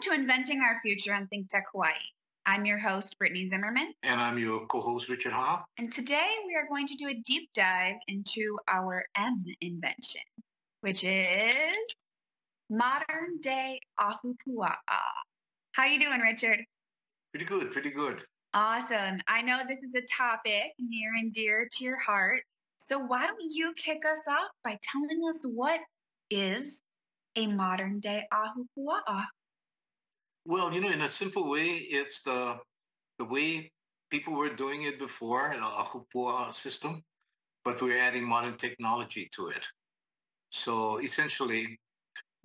Welcome to Inventing Our Future on Think Tech Hawaii. I'm your host, Brittany Zimmerman. And I'm your co host, Richard Ha. And today we are going to do a deep dive into our M invention, which is modern day ahupua'a. How you doing, Richard? Pretty good, pretty good. Awesome. I know this is a topic near and dear to your heart. So why don't you kick us off by telling us what is a modern day ahupua'a? Well, you know, in a simple way, it's the the way people were doing it before, in a system, but we're adding modern technology to it. So essentially,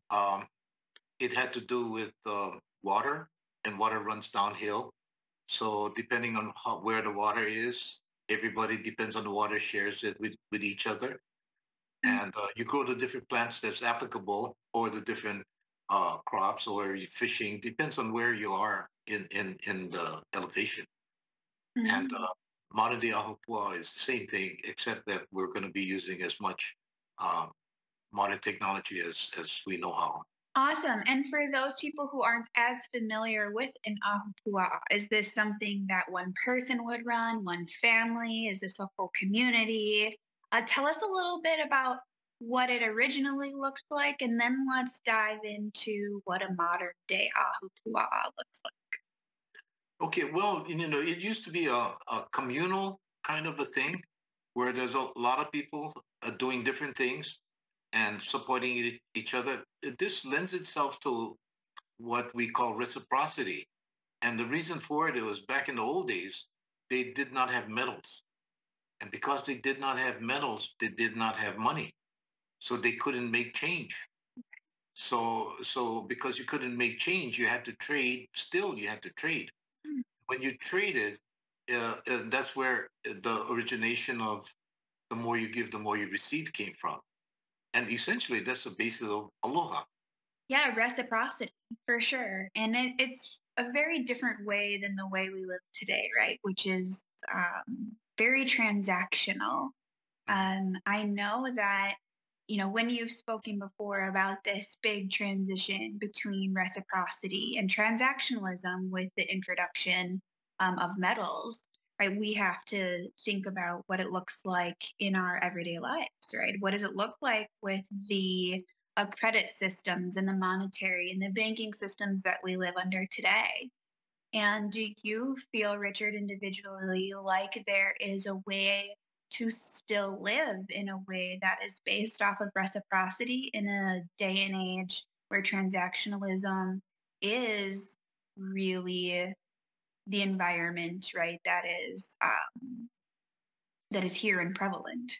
um, it had to do with uh, water, and water runs downhill. So depending on how, where the water is, everybody depends on the water, shares it with, with each other. Mm-hmm. And uh, you grow the different plants that's applicable or the different uh, crops or fishing, depends on where you are in, in, in the elevation. Mm-hmm. And uh, modern day ahupua'a is the same thing, except that we're going to be using as much um, modern technology as, as we know how. Awesome. And for those people who aren't as familiar with an ahupua'a, is this something that one person would run, one family? Is this a full community? Uh, tell us a little bit about what it originally looked like, and then let's dive into what a modern day ahupua'a looks like. Okay, well, you know, it used to be a, a communal kind of a thing where there's a lot of people uh, doing different things and supporting each other. This lends itself to what we call reciprocity. And the reason for it, it was back in the old days, they did not have metals. And because they did not have metals, they did not have money. So they couldn't make change. So, so because you couldn't make change, you had to trade. Still, you had to trade. Hmm. When you traded, uh, uh, that's where the origination of the more you give, the more you receive came from. And essentially, that's the basis of aloha. Yeah, reciprocity for sure. And it, it's a very different way than the way we live today, right? Which is um, very transactional. Mm-hmm. Um, I know that, you know, when you've spoken before about this big transition between reciprocity and transactionalism with the introduction um, of metals, right? We have to think about what it looks like in our everyday lives, right? What does it look like with the uh, credit systems and the monetary and the banking systems that we live under today? And do you feel, Richard, individually, like there is a way to still live in a way that is based off of reciprocity in a day and age where transactionalism is really the environment, right? That is um, that is here and prevalent.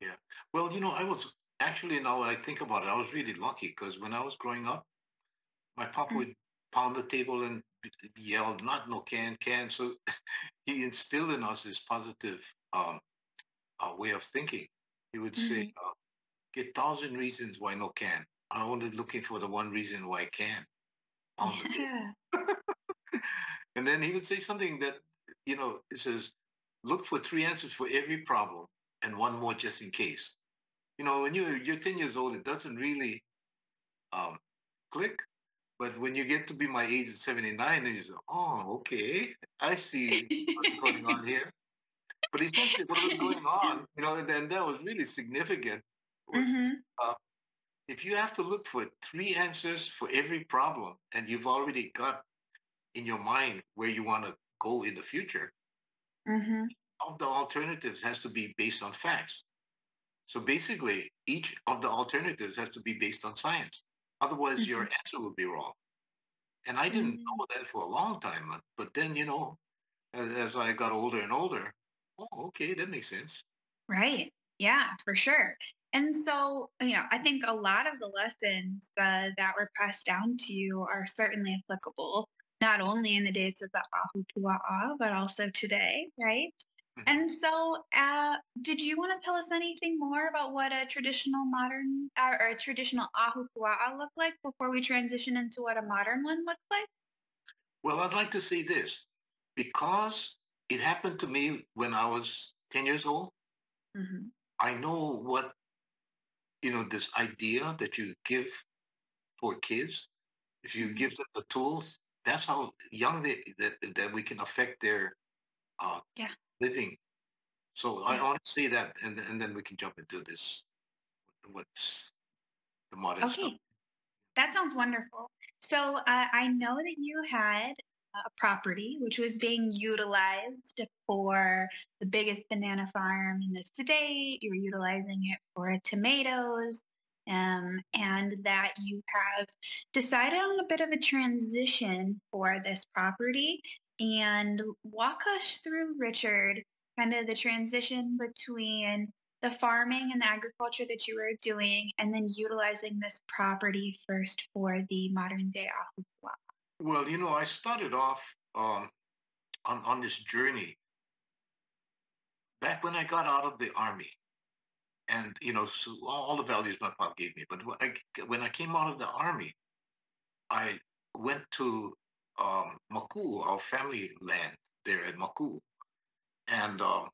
Yeah. Well, you know, I was actually now I think about it, I was really lucky because when I was growing up, my papa mm-hmm. would pound the table and yell, "Not no can can." So he instilled in us this positive um, way of thinking. He would mm-hmm. say, uh, "Get thousand reasons why no can. I'm only looking for the one reason why I can." yeah. And then he would say something that, you know, it says, look for three answers for every problem and one more just in case. You know, when you're, you're 10 years old, it doesn't really um, click. But when you get to be my age at 79, then you say, oh, okay, I see what's going on here. But essentially, what was going on, you know, and that was really significant. Was, mm-hmm. uh, if you have to look for three answers for every problem, and you've already got in your mind where you want to go in the future, mm-hmm. of the alternatives has to be based on facts. So basically, each of the alternatives has to be based on science. Otherwise, mm-hmm. your answer would be wrong. And I didn't mm-hmm. know that for a long time. But, but then, you know, as, as I got older and older, oh, okay, that makes sense. Right. Yeah, for sure. And so, you know, I think a lot of the lessons uh, that were passed down to you are certainly applicable not only in the days of the Ahupua'a, but also today, right? Mm-hmm. And so, uh, did you want to tell us anything more about what a traditional modern uh, or a traditional Ahupua'a looked like before we transition into what a modern one looks like? Well, I'd like to say this because it happened to me when I was 10 years old. Mm-hmm. I know what, you know, this idea that you give for kids if you Mhm. give them the tools, that's how young they that, that we can affect their uh, Yeah. living. So I want to say that, and and then we can jump into this. What's the modern stuff? Okay. That sounds wonderful. So uh, I know that you had a property which was being utilized for the biggest banana farm in the state. You were utilizing it for tomatoes, um, and that you have decided on a bit of a transition for this property. And walk us through, Richard, kind of the transition between the farming and the agriculture that you were doing, and then utilizing this property first for the modern day Ahupua'a. Well, you know, I started off um, on on this journey back when I got out of the army, and you know, so all, the values my pop gave me. But when I, came out of the army, I went to um, Maku, our family land there at Maku, and um,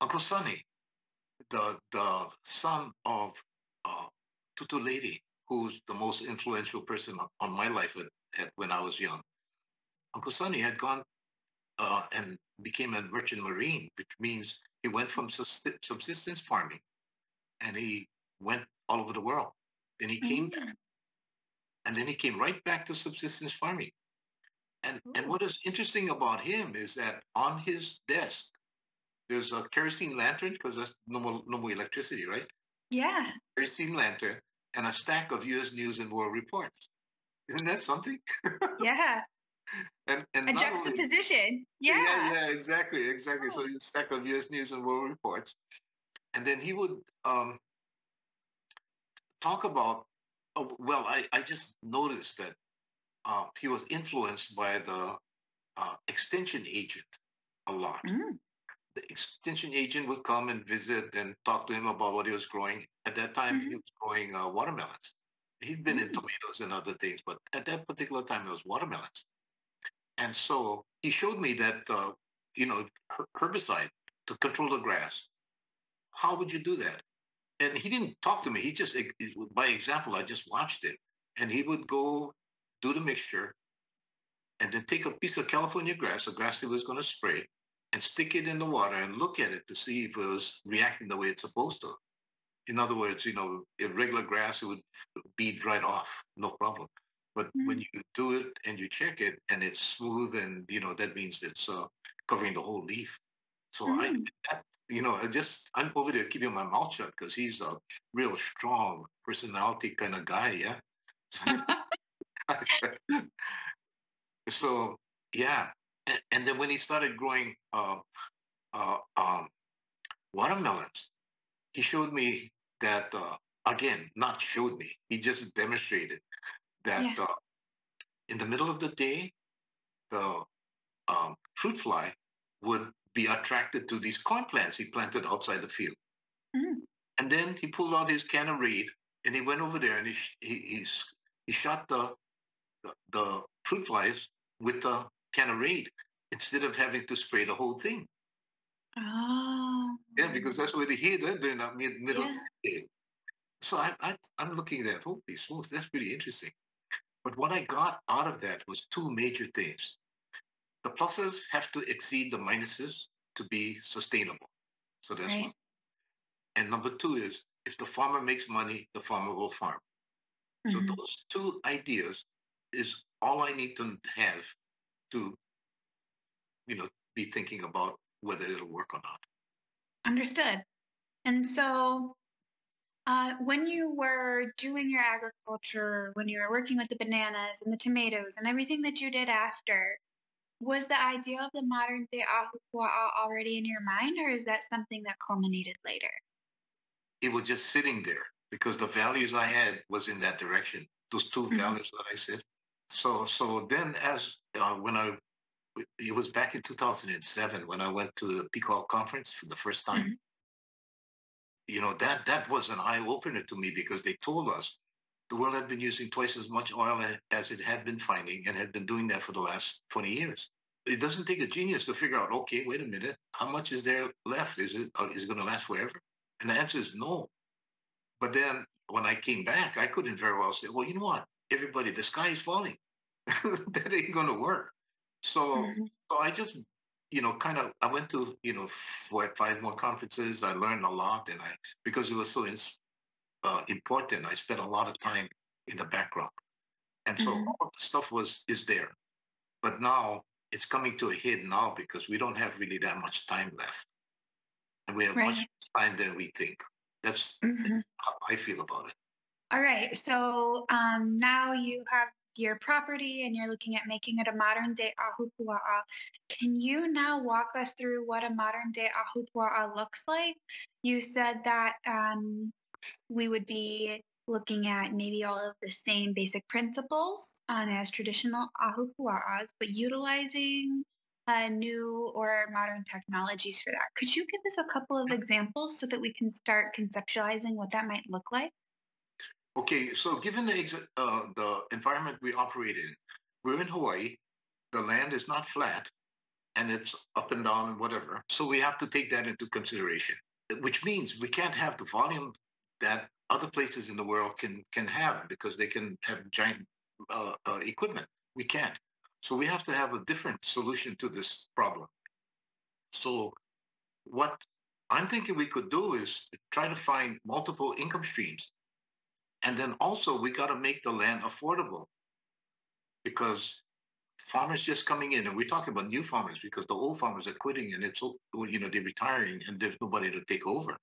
Uncle Sonny, the the son of uh, Tutu Lady, who's the most influential person on, my life at, when I was young. Uncle Sonny had gone uh, and became a merchant marine, which means he went from subsistence farming and he went all over the world. Then he came back, Mm, and then he came right back to subsistence farming. And and what is interesting about him is that on his desk there's a kerosene lantern because there's no more no more electricity, right? yeah, Kerosene lantern and a stack of U.S. News and World Reports. Isn't that something? yeah. And and A not only juxtaposition. yeah Yeah. yeah exactly exactly. So Oh. you stack of U.S. News and World Reports, and then he would um, talk about. Oh, well, I I just noticed that uh, he was influenced by the uh, extension agent a lot. Mm, The extension agent would come and visit and talk to him about what he was growing. At that time, he mhm, was growing uh, watermelons. He'd been in mm, tomatoes and other things, but at that particular time, it was watermelons. And so he showed me that, uh, you know, herbicide to control the grass. How would you do that? And he didn't talk to me. He just, by example, I just watched it. And he would go do the mixture and then take a piece of California grass, a grass he was going to spray, and stick it in the water and look at it to see if it was reacting the way it's supposed to. In other words, you know, in regular grass, it would bead right off, no problem. But when mm, you do it and you check it and it's smooth and, you know, that means it's uh, covering the whole leaf. So I, mm. that, you know, I just, I'm over there keeping my mouth shut because he's a real strong personality kind of guy. Yeah. so, yeah. And, and then when he started growing uh, uh, um, watermelons, he showed me that uh, again not showed me. He just demonstrated that Yeah. uh, in the middle of the day the um, fruit fly would be attracted to these corn plants he planted outside the field. Mm, and then he pulled out his can of raid and he went over there and he sh- he, he, s- he shot the, the the fruit flies with the can of raid instead of having to spray the whole thing Oh. yeah because that's where they hid it during the mid, middle Yeah. So I, I, I'm looking at that. Holy smokes, that's pretty interesting. But what I got out of that was two major things. The pluses have to exceed the minuses to be sustainable. So that's one. And number two is if the farmer makes money, the farmer will farm. So Mhm. those two ideas is all I need to have to, you know, be thinking about whether it'll work or not. Understood. And so, uh, when you were doing your agriculture, when you were working with the bananas and the tomatoes and everything that you did after, was the idea of the modern day Ahupua'a already in your mind, or is that something that culminated later? It was just sitting there because the values I had was in that direction. Those two Mhm, values that I said. So so then as uh, when I it was back in 2007 when I went to the Peak Oil conference for the first time. mhm, You know that that was an eye opener to me because they told us the world had been using twice as much oil as it had been finding and had been doing that for the last 20 years. It doesn't take a genius to figure out. Okay, wait a minute, how much is there left? Is it uh, is it going to last forever? And the answer is no. But then when I came back, I couldn't very well say, well, you know what? everybody, the sky is falling. that ain't gonna work. So, hmm so I just, you know, kind of, I went to, you know, four, five more conferences. I learned a lot, and I because it was so ins- uh, important, I spent a lot of time in the background, and so hmm all of the stuff was is there. But now it's coming to a head now because we don't have really that much time left, and we have much Right. more time than we think. That's hmm how I feel about it. All right. So um, now you have your property and you're looking at making it a modern day ahupua'a. Can you now walk us through what a modern day ahupua'a looks like? You said that um, we would be looking at maybe all of the same basic principles um, as traditional ahupua'as, but utilizing uh, new or modern technologies for that. Could you give us a couple of examples so that we can start conceptualizing what that might look like? Okay, so given the uh, the environment we operate in, we're in Hawaii. The land is not flat, and it's up and down and whatever. So we have to take that into consideration, which means we can't have the volume that other places in the world can can have because they can have giant uh, uh, equipment. We can't. So we have to have a different solution to this problem. So what I'm thinking we could do is try to find multiple income streams and then also we got to make the land affordable because farmers just coming in, and we're talking about new farmers because the old farmers are quitting and it's you know they're retiring and there's nobody to take over.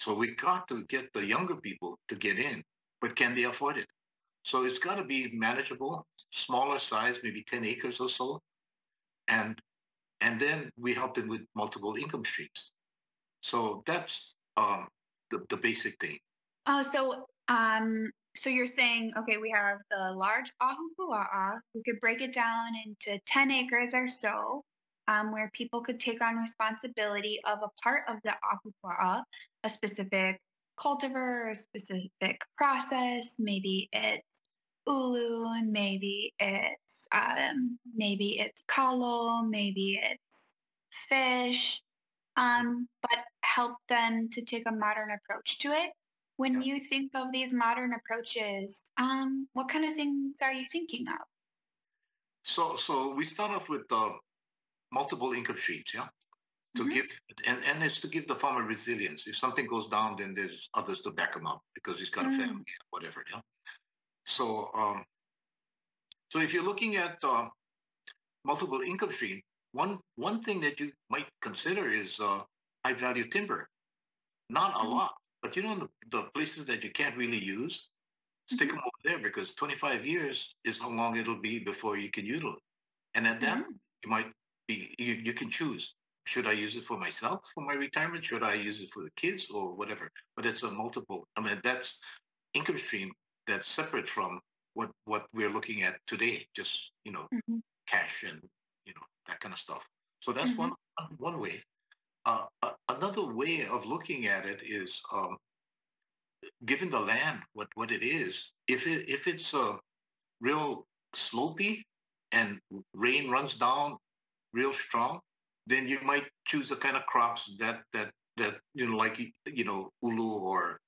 So we got to get the younger people to get in, but can they afford it? So it's got to be manageable, smaller size, maybe 10 acres or so, and and then we help them with multiple income streams. So that's um, the, the basic thing. Oh, so um, so you're saying, okay, we have the large ahupua'a. We could break it down into 10 acres or so, um, where people could take on responsibility of a part of the ahupua'a, a specific cultivar, a specific process. Maybe it's ulu, maybe it's um, maybe it's kalo, maybe it's fish um, but help them to take a modern approach to it. When Yeah. you think of these modern approaches, um, what kind of things are you thinking of? So so we start off with uh, multiple income streams, yeah. to hmm give and and it's to give the farmer resilience. If something goes down, then there's others to back him up because he's got a Mm, family, whatever. Yeah. So um, so if you're looking at uh, multiple income stream, one one thing that you might consider is uh, high value timber. Not a mm, lot, but you know the, the places that you can't really use, stick them over there because 25 years is how long it'll be before you can use it. And at that, mhm, you might be, you, you can choose. Should I use it for myself for my retirement? Should I use it for the kids or whatever? But it's a multiple. I mean, that's income stream that's separate from what what we're looking at today. Just you know, mhm, cash and you know that kind of stuff. So that's mhm, one one way. Uh, a- another way of looking at it is um, given the land what what it is. If it if it's uh, real slopy and rain runs down real strong, then you might choose the kind of crops that that that you know, like you know, ulu or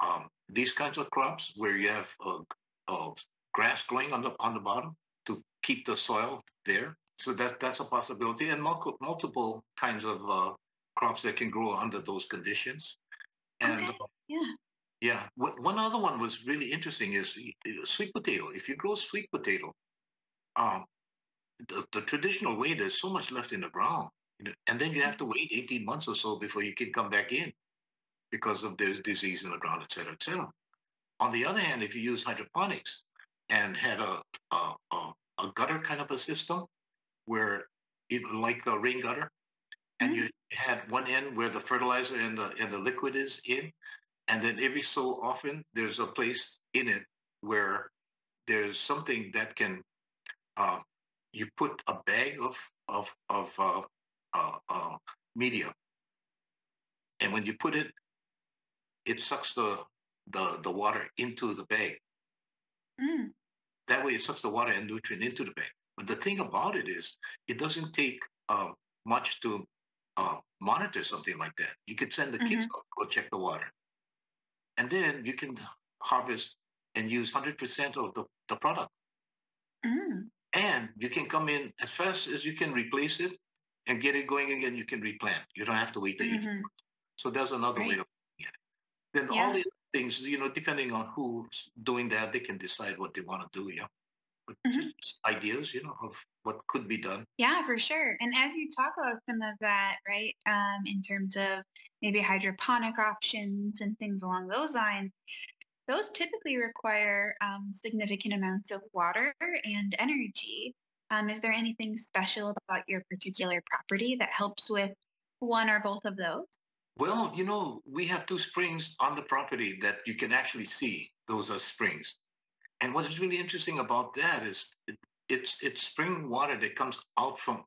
um, these kinds of crops where you have uh, uh, grass growing on the on the bottom to keep the soil there. So that's that's a possibility, and multiple multiple kinds of uh, crops that can grow under those conditions. And Okay. uh, Yeah. yeah, one other one was really interesting is sweet potato. If you grow sweet potato, um, the, the traditional way there's so much left in the ground and then you have to wait 18 months or so before you can come back in because of there's disease in the ground et cetera et cetera on the other hand if you use hydroponics and had a a, a, a gutter kind of a system where it like a rain gutter and Mm, you had one end where the fertilizer and the and the liquid is in and then every so often there's a place in it where there's something that can uh, you put a bag of of of uh, uh, uh, media, and when you put it, it sucks the the the water into the bag. mm, That way, it sucks the water and nutrient into the bag. But the thing about it is, it doesn't take uh, much to uh, monitor something like that. You could send the kids mhm, out go check the water, and then you can harvest and use 100% of the, the product. Mm. And you can come in as fast as you can replace it and get it going again. You can replant. You don't have to wait the 18 hmm months. So that's another way of at it. Then all the other things, you know, depending on who's doing that, they can decide what they want to do. Yeah. But hmm just, just ideas, you know, of what could be done. Yeah, for sure. And as you talk about some of that, right, um, in terms of maybe hydroponic options and things along those lines, those typically require um, significant amounts of water and energy. Um, is there anything special about your particular property that helps with one or both of those? Well, you know, we have two springs on the property that you can actually see. Those are springs. And what is really interesting about that is it's it's spring water that comes out from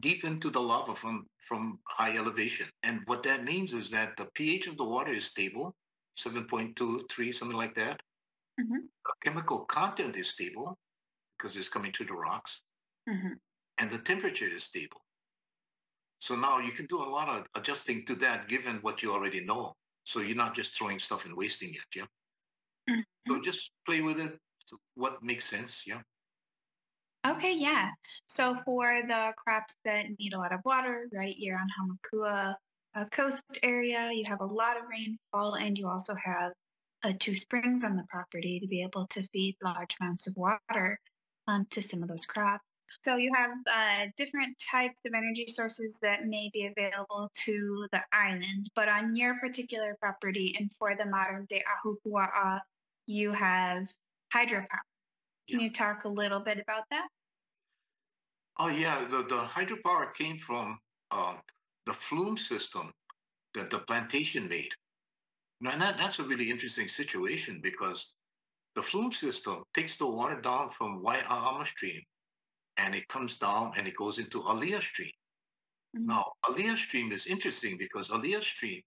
deep into the lava from from high elevation. And what that means is that the pH of the water is stable, 7.23, something like that. hmm The chemical content is stable because it's coming through the rocks, hmm and the temperature is stable. So now you can do a lot of adjusting to that given what you already know. So you're not just throwing stuff and wasting it, yeah. So hmm just play with it. to What makes sense, yeah. Okay, yeah. So for the crops that need a lot of water, right? You're on Hamakua uh, coast area. You have a lot of rainfall, and you also have uh, two springs on the property to be able to feed large amounts of water um, to some of those crops. So you have uh, different types of energy sources that may be available to the island, but on your particular property and for the modern day Ahupua'a, you have hydropower. Can Yeah. you talk a little bit about that? Oh yeah, the, the hydropower came from um, the flume system that the plantation made. Now and that, that's a really interesting situation because the flume system takes the water down from Waia'ama stream and it comes down and it goes into Aliyah stream. Mhm. Now, Aliyah stream is interesting because Aliyah stream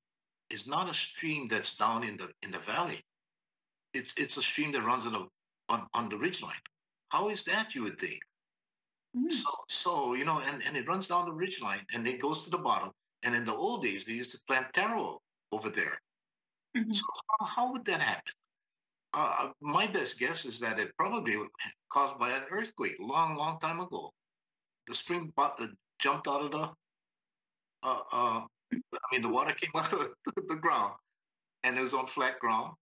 is not a stream that's down in the in the valley. It's it's a stream that runs on the on, on the ridgeline. How is that, you would think? Mm, So so you know, and, and it runs down the ridge line and it goes to the bottom. And in the old days, they used to plant taro over there. mhm, So how, how would that happen? Uh, my best guess is that it probably was caused by an earthquake long, long time ago. The spring bu- uh, jumped out of the, uh, uh, I mean, the water came out of the ground and it was on flat ground.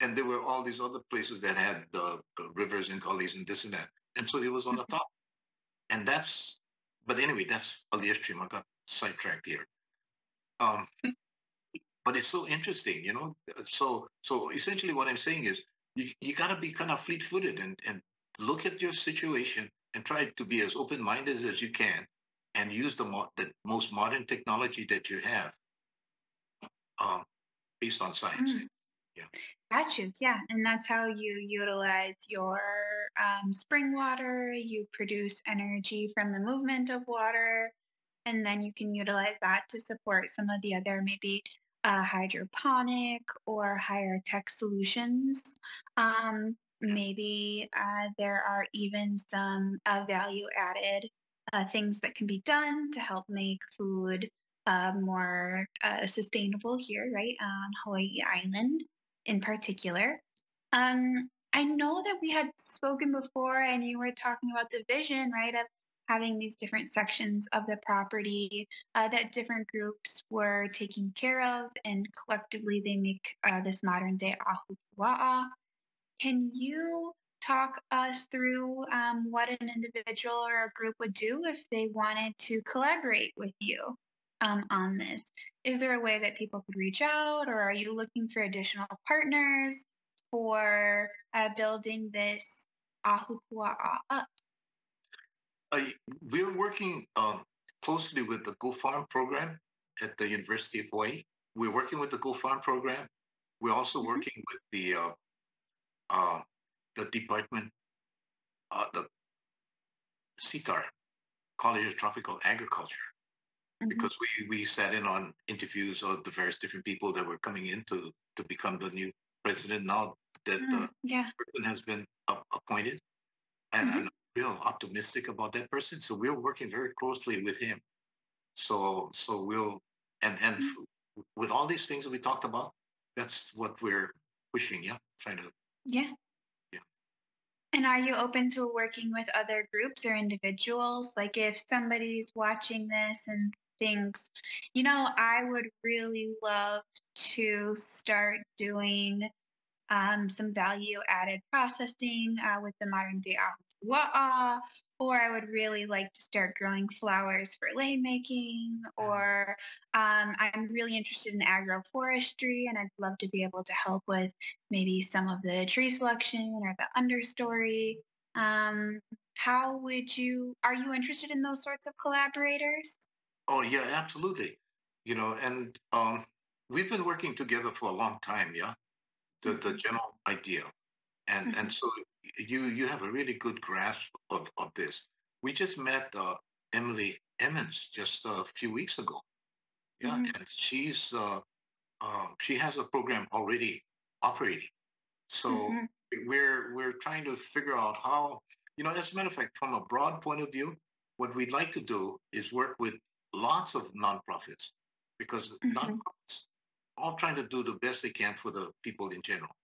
And there were all these other places that had the, the rivers and gullies and this and that. And so it was on the mhm. top. And that's, but anyway, that's Aliyah Stream. I got sidetracked here. Um, but it's so interesting, you know. So, so essentially, what I'm saying is, you you got to be kind of fleet-footed and and look at your situation and try to be as open-minded as you can, and use the mo- the most modern technology that you have, um, based on science. Mm, Yeah. Got you. Yeah. And that's how you utilize your um, spring water. You produce energy from the movement of water. And then you can utilize that to support some of the other maybe uh, hydroponic or higher tech solutions. Um, maybe uh, there are even some uh, value added uh, things that can be done to help make food uh, more uh, sustainable here, right, on Hawaii Island in particular. Um, I know that we had spoken before, and you were talking about the vision, right, of having these different sections of the property uh, that different groups were taking care of, and collectively they make uh, this modern day ahupua'a. Can you talk us through um, what an individual or a group would do if they wanted to collaborate with you um, on this? Is there a way that people could reach out, or are you looking for additional partners for uh, building this ahupua'a up? Uh, we're working um, closely with the GoFarm program at the University of Hawaii. We're working with the GoFarm program. We're also Mhm, working with the uh, uh, the department, uh, the CTAHR, College of Tropical Agriculture, mhm, because we, we sat in on interviews of the various different people that were coming in to, to become the new president now that the mm, Yeah. person has been appointed. And mhm, I'm real optimistic about that person. So we're working very closely with him. So so we'll and and mm. f- with all these things that we talked about, that's what we're pushing. Yeah, trying to Yeah. Yeah. And are you open to working with other groups or individuals? Like if somebody's watching this and thinks, you know, I would really love to start doing um, some value added processing uh, with the modern day ahupua'a, or I would really like to start growing flowers for lei making, Mhm. or um, I'm really interested in agroforestry and I'd love to be able to help with maybe some of the tree selection or the understory. Um, how would you, are you interested in those sorts of collaborators? Oh yeah, absolutely. You know, and um, we've been working together for a long time. Yeah, the the general idea, and and hmm so you you have a really good grasp of of this. We just met uh, Emily Emmons just a few weeks ago. Yeah, hmm and she's uh, uh, she has a program already operating. So hmm we're we're trying to figure out how, you know, as a matter of fact, from a broad point of view, what we'd like to do is work with lots of nonprofits because hmm nonprofits all trying to do the best they can for the people in general.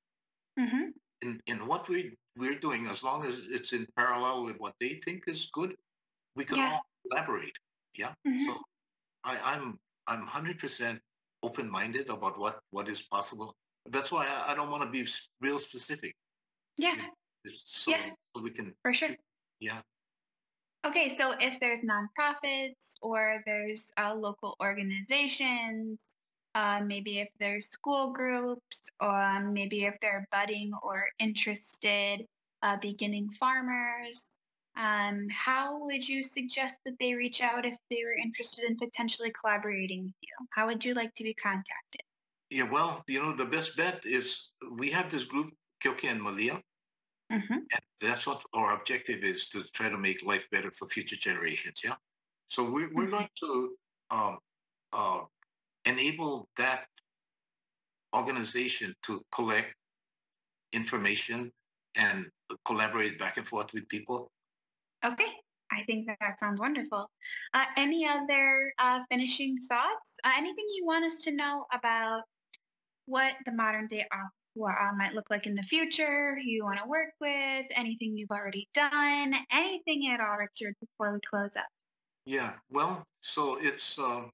hmm In in what we we're doing, as long as it's in parallel with what they think is good, we can Yeah. all collaborate. Yeah. So hmm I, I'm I'm hundred percent open minded about what what is possible. That's why I, I don't want to be real specific. Yeah. You know, it's so Yeah. so we can For sure. Yeah, Okay, so if there's nonprofits or there's uh, local organizations, uh, maybe if there's school groups, or maybe if they're budding or interested uh, beginning farmers, um, how would you suggest that they reach out if they were interested in potentially collaborating with you? How would you like to be contacted? yeah. Well, you know, the best bet is we have this group, Kyoki and Malia, hmm and that's what our objective is to try to make life better for future generations. Yeah. So we're we're hmm going to um, uh, enable that organization to collect information and collaborate back and forth with people. Okay, I think that that sounds wonderful. Uh, any other uh, finishing thoughts? Uh, anything you want us to know about what the modern day Ahupua'a might look like in the future? Who you want to work with? Anything you've already done? Anything at all, Richard? Before we close up. Yeah. Well, so it's um,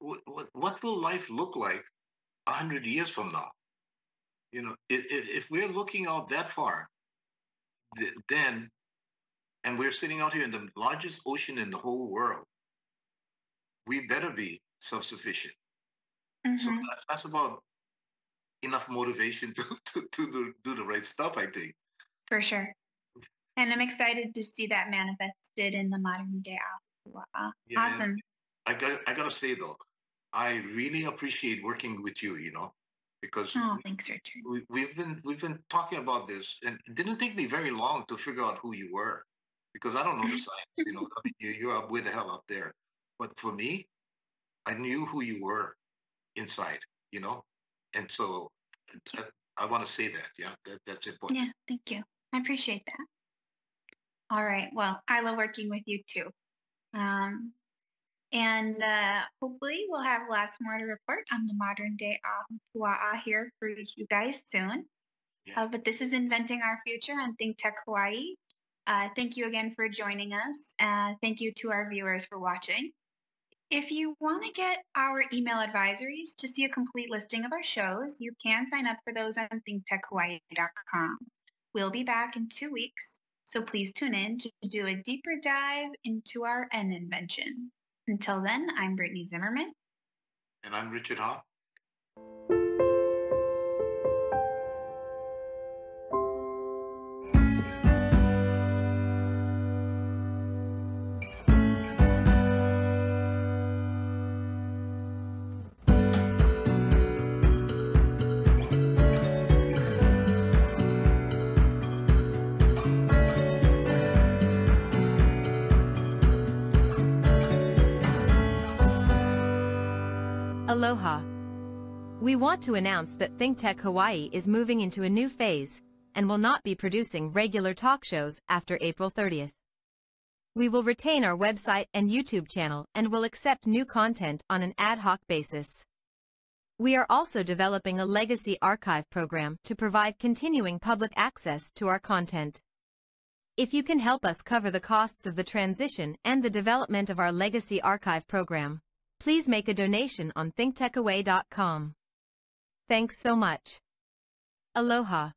what, what what will life look like a hundred years from now? You know, if, if we're looking out that far, then and we're sitting out here in the largest ocean in the whole world, we better be self-sufficient. So hmm that, that's about enough motivation to to, to do, the right stuff, I think. for sure. And I'm excited to see that manifested in the modern day Ahupua'a. Yeah, Awesome. I got I gotta say though, I really appreciate working with you. You know, because Oh, thanks, Richard. we, we've been we've been talking about this, and it didn't take me very long to figure out who you were, because I don't know the science. You know, I mean, you you're up way the hell up there, but for me, I knew who you were inside. You know, and so that, I want to say that. Yeah, that, that's important. yeah, thank you. I appreciate that. All right. Well, I love working with you too. Um, and uh, hopefully, we'll have lots more to report on the modern day Ahupua'a here for you guys soon. Yeah, Uh, but this is Inventing Our Future on Think Tech Hawaii. Uh, thank you again for joining us. Uh, thank you to our viewers for watching. If you want to get our email advisories to see a complete listing of our shows, you can sign up for those on thinktechhawaii.com. We'll be back in two weeks, so please tune in to do a deeper dive into our N invention. Until then, I'm Brittany Zimmerman. and I'm Richard Ha. Aloha. We want to announce that ThinkTech Hawaii is moving into a new phase and will not be producing regular talk shows after April 30th. We will retain our website and YouTube channel and will accept new content on an ad hoc basis. We are also developing a legacy archive program to provide continuing public access to our content. If you can help us cover the costs of the transition and the development of our legacy archive program, please make a donation on thinktechhawaii.com. Thanks so much. Aloha.